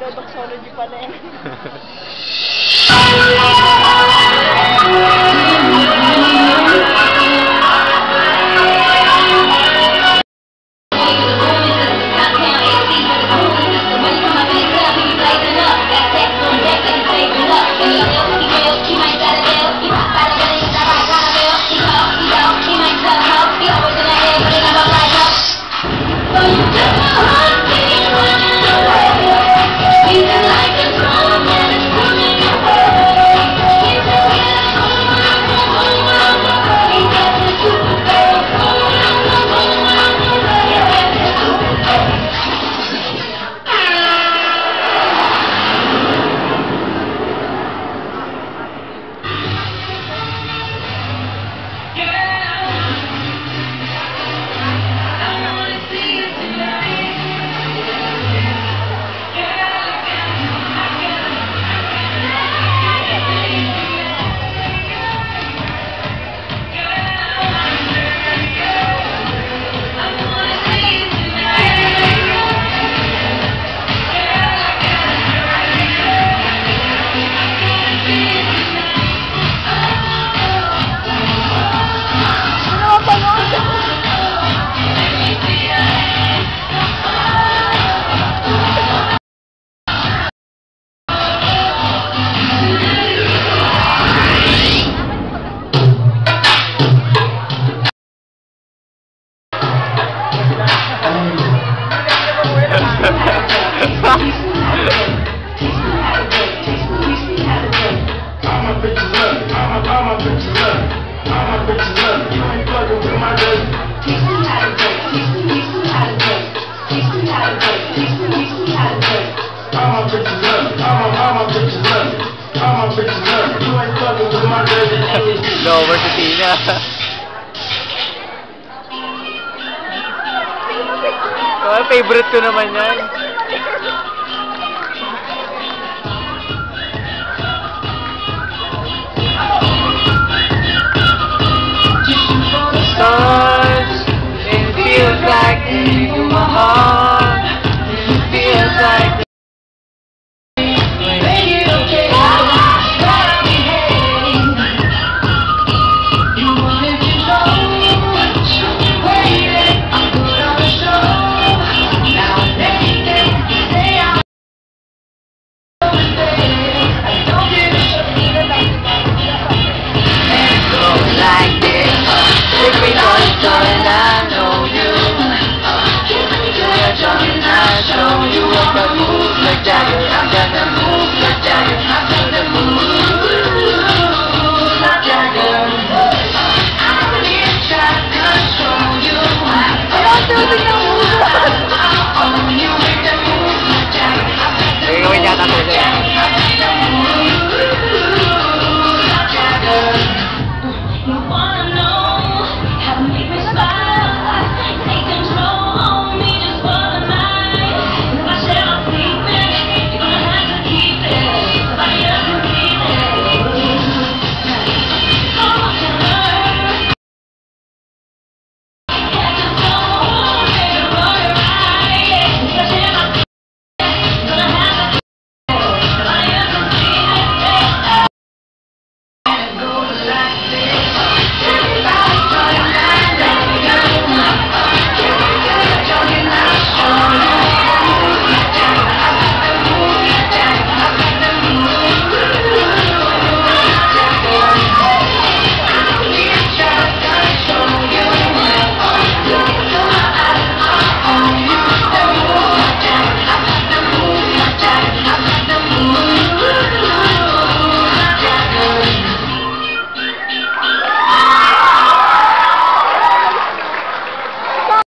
Nagdodok solo di de na No, we're Katina. Oh, favorite ko naman yan.